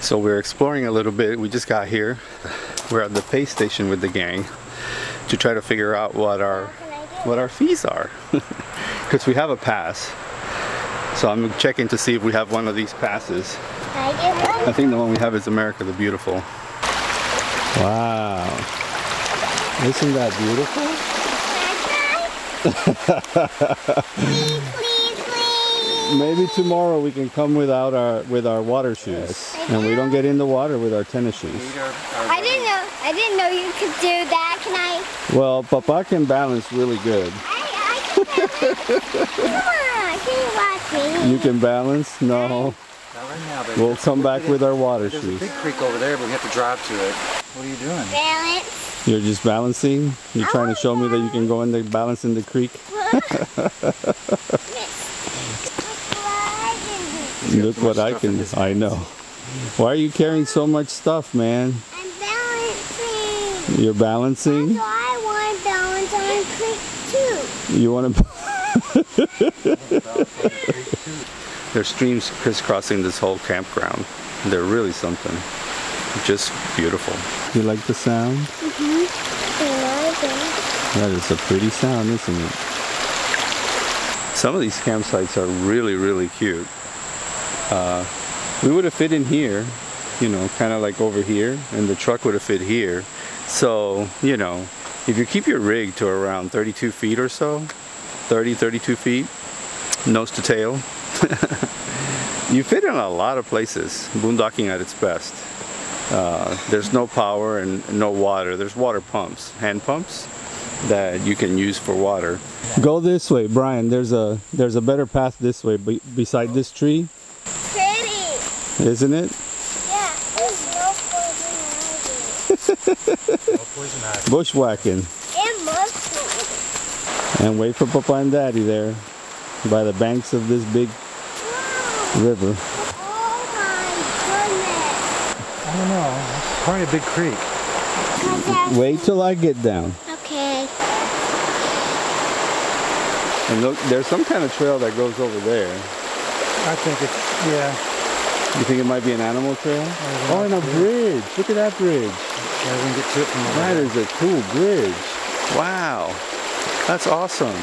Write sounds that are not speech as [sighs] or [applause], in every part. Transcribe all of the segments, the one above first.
So we're exploring a little bit. We just got here. We're at the pay station with the gang to try to figure out what our what our fees are [laughs] because we have a pass. So I'm checking to see if we have one of these passes. I think the one we have is America the Beautiful. Wow. Isn't that beautiful? [laughs] please, please, please. Maybe tomorrow we can come without our with our water shoes, and we don't get in the water with our tennis shoes. I didn't know. I didn't know you could do that. Can I? Well, Papa can balance really good. I, I can balance. Come on. Can you watch me? You can balance? No. Not right now, baby. We'll come back with our water There's a shoes. big creek over there, but we have to drive to it. What are you doing? Balance. You're just balancing? You're trying to show me that you can go in the balance in the creek? [laughs] Look what I can. this I know. Why are you carrying so much stuff, man? I'm balancing. You're balancing? So I want to balance on creek too. You want to? [laughs] There's streams crisscrossing this whole campground. They're really something. Just beautiful. You like the sound? Mm-hmm. That is a pretty sound, isn't it? Some of these campsites are really, really cute. Uh, we would have fit in here, you know, kind of like over here, and the truck would have fit here. So, you know, if you keep your rig to around 32 feet or so, 30, 32 feet, nose to tail, [laughs] you fit in a lot of places, boondocking at its best. Uh, there's no power and no water. There's water pumps, hand pumps that you can use for water. Go this way, Brian. There's a there's a better path this way, be, beside this tree. Isn't it? Yeah. There's no poison ivy. No poison ivy. Bushwhacking. And mushrooms. And wait for Papa and Daddy there, by the banks of this big Wow. river. Oh my goodness. I don't know. It's probably a big creek. goodness. 'Cause that's- Wait till I get down. Okay. And look, there's some kind of trail that goes over there. I think it's, yeah. You think it might be an animal trail? Oh, and a bridge. Look at that bridge. Yeah, we can get to it from over That there. is a cool bridge. Wow. That's awesome.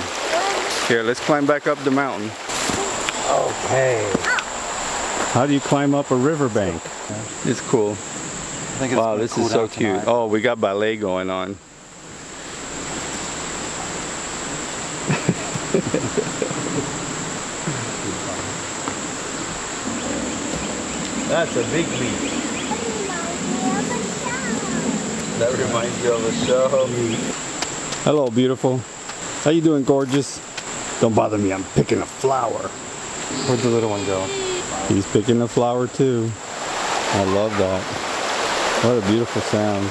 Here, let's climb back up the mountain. Okay. How do you climb up a riverbank? It's cool. I think it's Wow, this cool is so cute. tonight. Oh, we got ballet going on. That's a big leap. That reminds you of a show. Hello, beautiful. How you doing, gorgeous? Don't bother me. I'm picking a flower. Where'd the little one go? He's picking a flower too. I love that. What a beautiful sound.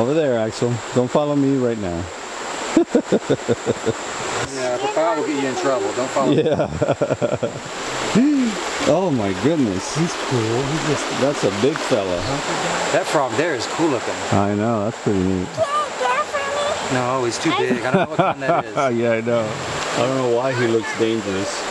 Over there, Axel. Don't follow me right now. Yeah, if Papa will get you in trouble. Don't follow me. Yeah. [laughs] oh my goodness. He's cool. He's just that's a big fella. That frog there is cool looking. I know, that's pretty neat. No, he's too big. I don't know what kind that is. [laughs] yeah, I know. I don't know why he looks dangerous.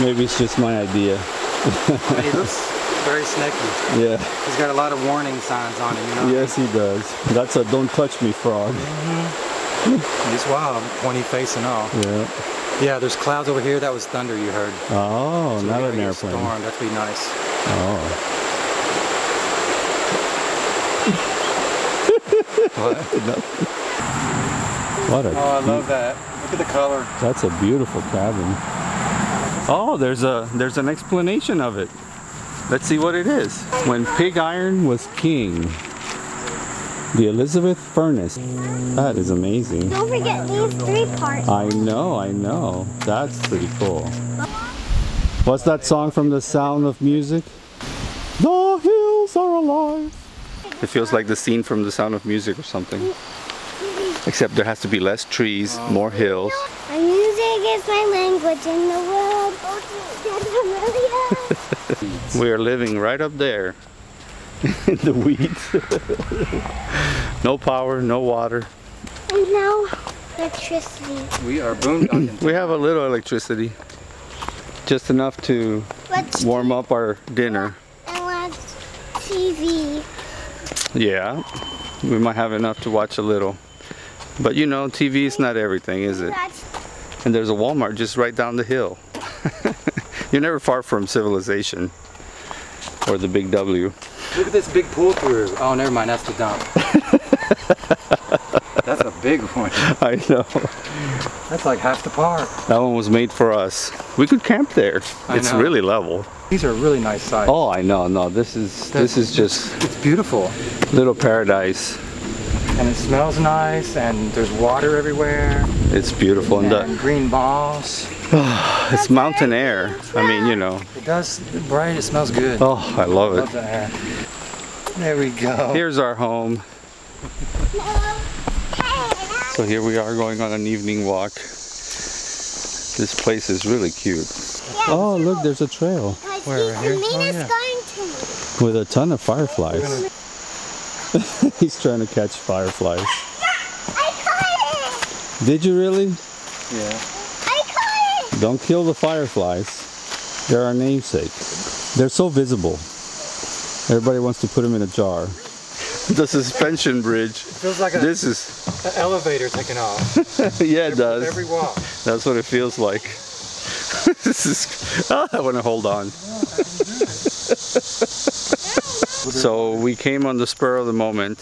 Maybe it's just my idea. [laughs] he looks very snaky. Yeah. He's got a lot of warning signs on him, you know? Yes, he does. That's a don't touch me frog. Mm-hmm. He's wild, pointy face and all. Yeah. Yeah, there's clouds over here. That was thunder you heard. Oh, So not an gonna get a airplane. Storm. That'd be nice. Oh. [laughs] What? What a Oh, I love that. Look at the color. That's a beautiful cabin. Oh, there's a there's an explanation of it. Let's see what it is. When pig iron was king. The Elizabeth furnace. That is amazing. Don't forget these three parts. I know, I know. That's pretty cool. What's that song from The Sound of Music? The hills are alive. It feels like the scene from The Sound of Music or something. Except there has to be less trees, more hills. My is my language in the world. [laughs] We are living right up there [laughs] in the weeds. [laughs] no power, no water. and now electricity. We are boondocking. [clears throat] We have a little electricity. Just enough to Watch warm up our dinner. and watch TV. Yeah, we might have enough to watch a little. But you know, TV is not everything, is it? And there's a Walmart just right down the hill. [laughs] You're never far from civilization or the big W. Look at this big pull through. Oh, never mind. That's the dump. [laughs] that's a big one. I know. That's like half the park. That one was made for us. We could camp there. I it's know. really level. These are really nice sites. Oh, I know. No, this is this is just It's beautiful. little paradise. And it smells nice and there's water everywhere. It's beautiful and And the, green balls. [sighs] it's mountain air. I mean, you know. It does, bright. It smells good. Oh, I love Love it. the air. There we go. Here's our home. So here we are going on an evening walk. This place is really cute. Oh, look, there's a trail Where, right here? Oh, yeah. going to. with a ton of fireflies. [laughs] He's trying to catch fireflies. I caught it! Did you really? Yeah. I caught it! Don't kill the fireflies. They're our namesake. They're so visible. Everybody wants to put them in a jar. [laughs] The suspension bridge. feels like a, This is, an elevator taking off. [laughs] yeah, it does. Every walk. That's what it feels like. this is, ah, I want to hold on. So we came on the spur of the moment.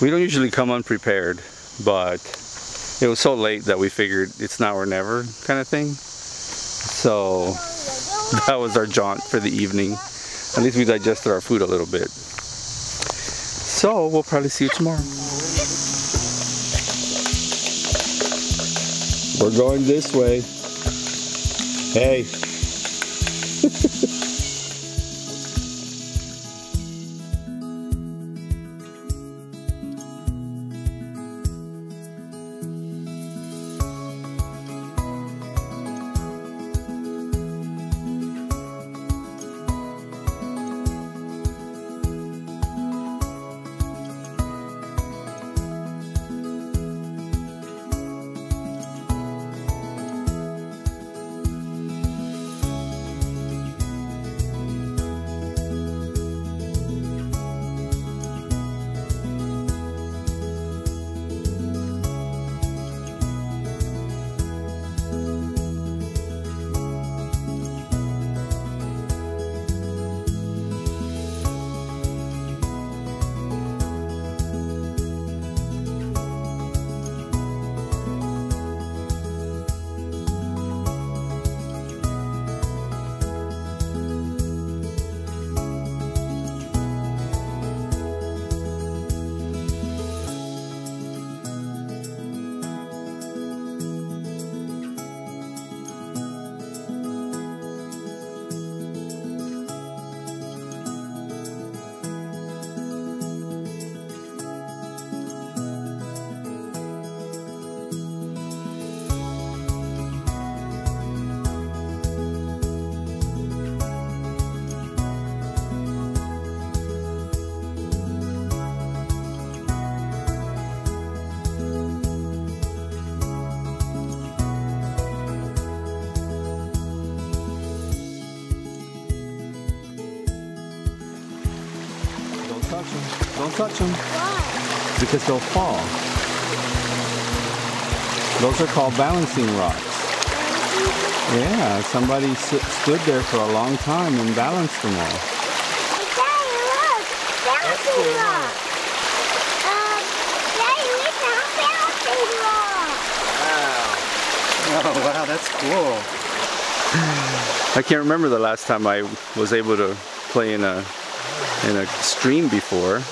We don't usually come unprepared, but it was so late that we figured it's now or never kind of thing. So that was our jaunt for the evening. At least we digested our food a little bit. So we'll probably see you tomorrow. We're going this way. Hey. Touch them. Don't touch them Why? because they'll fall. Those are called balancing rocks. Yeah, somebody s- stood there for a long time and balanced them all. Daddy, look! Bouncing rock! Um, Daddy, we found bouncing rock! Wow. Oh, wow, that's cool. [laughs] I can't remember the last time I was able to play in a in a stream before.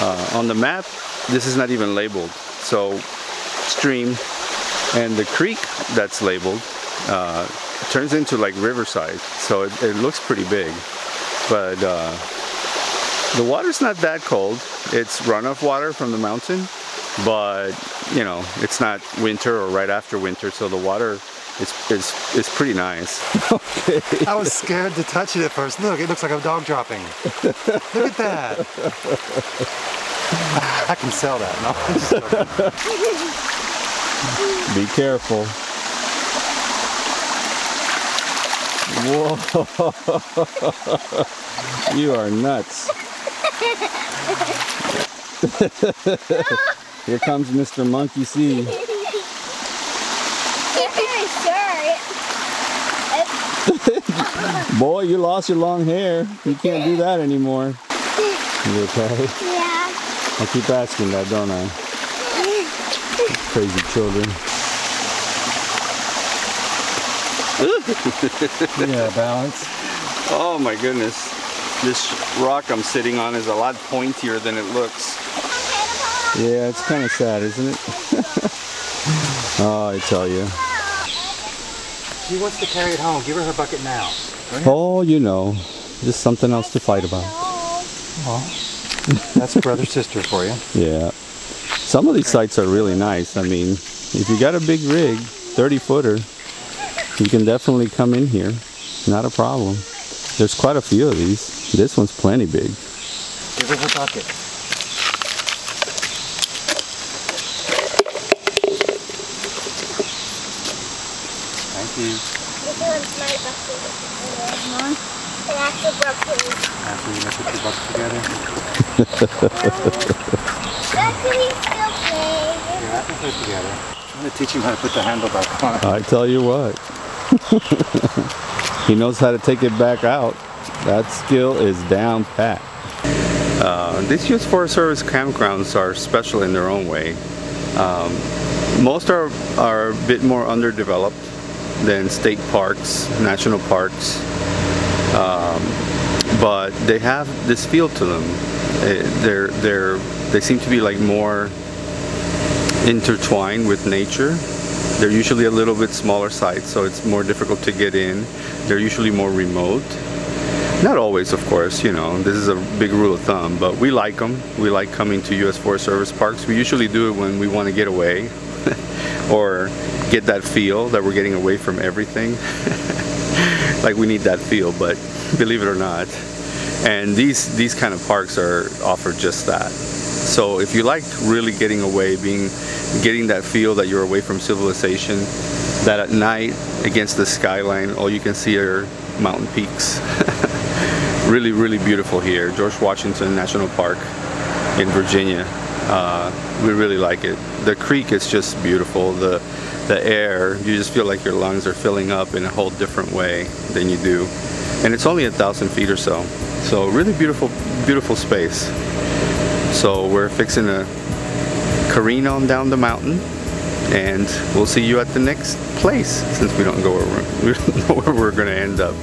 Uh, on the map, this is not even labeled. So stream and the creek that's labeled uh, turns into like riverside. So it, it looks pretty big, but uh, the water's not that cold. It's runoff water from the mountain, but you know it's not winter or right after winter, so the water is is is pretty nice. I was scared to touch it at first. Look, it looks like a dog dropping. Look at that. [laughs] I can sell that. No, I'm just joking. Be careful. Whoa. [laughs] you are nuts. [laughs] Here comes Mr. Monkey See. Get very short. Boy, you lost your long hair. You can't do that anymore. You okay? Yeah. I keep asking that, don't I? Crazy children. [laughs] Yeah, balance. Oh my goodness. This rock I'm sitting on is a lot pointier than it looks. Yeah, it's kind of sad, isn't it? [laughs] oh, I tell you. She wants to carry it home. Give her her bucket now. Go ahead. Oh, you know, just something else to fight about. That's brother sister for you. Yeah. Some of these sites are really nice. I mean, if you got a big rig, 30 footer, you can definitely come in here. Not a problem. There's quite a few of these. This one's plenty big. Give her her bucket. Thank you. This one's my bucket. After you put buckets together. Put together. I'm going to teach him how to put the handle back on. I tell you what. [laughs] he knows how to take it back out. That skill is down pat. Uh, these U.S. Forest Service campgrounds are special in their own way. Um, most are, are a bit more underdeveloped than state parks, national parks, um, but they have this feel to them. Eh, They're, they're, they seem to be like more intertwined with nature. They're usually a little bit smaller sites, so it's more difficult to get in. They're usually more remote. Not always, of course, you know, this is a big rule of thumb, but we like them. We like coming to U.S. Forest Service parks. We usually do it when we want to get away [laughs] or get that feel that we're getting away from everything. [laughs] like we need that feel, but believe it or not. And these, these kind of parks are offer just that. So if you like really getting away, being, getting that feel that you're away from civilization, that at night against the skyline, all you can see are mountain peaks. [laughs] really, really beautiful here. George Washington National Park in Virginia. Uh, we really like it. The creek is just beautiful. The the air, you just feel like your lungs are filling up in a whole different way than you do. And it's only a thousand feet or so. So really beautiful, beautiful space. So we're fixing to careen on down the mountain and we'll see you at the next place since we don't go where [laughs] we don't know where we're going to end up.